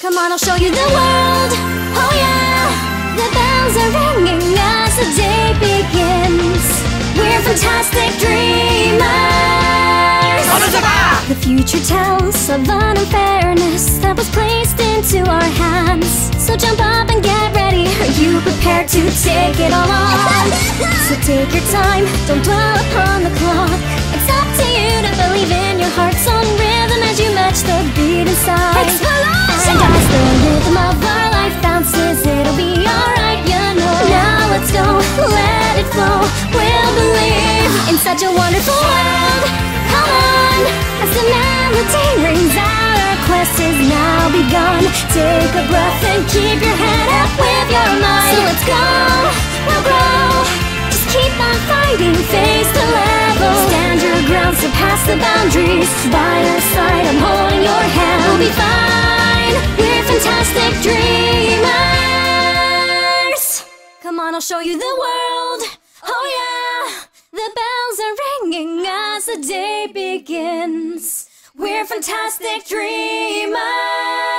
Come on, I'll show you the world. Oh yeah, the bells are ringing as the day begins. We're fantastic dreamers. The future tells of an unfairness that was placed into our hands. So jump up and get ready. Are you prepared to take it all on? so take your time, don't dwell upon the clock. Such a wonderful world. Come on, as the melody rings out, our quest is now begun. Take a breath and keep your head up with your mind. So let's go, we'll grow. Just keep on fighting, face the level. Stand your ground, surpass the boundaries. By your side, I'm holding your hand. We'll be fine. We're fantastic dreamers. Come on, I'll show you the world. Oh yeah, day begins. We're fantastic dreamers.